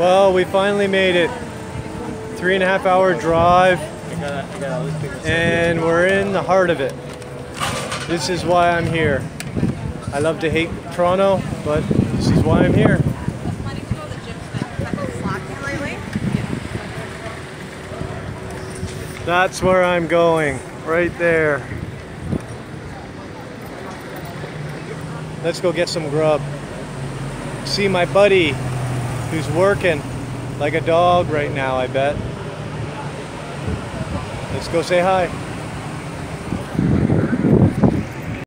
Well, we finally made it. Three and a half hour drive, and we're in the heart of it. This is why I'm here. I love to hate Toronto, but this is why I'm here. That's where I'm going, right there. Let's go get some grub. See my buddy who's working like a dog right now, I bet. Let's go say hi.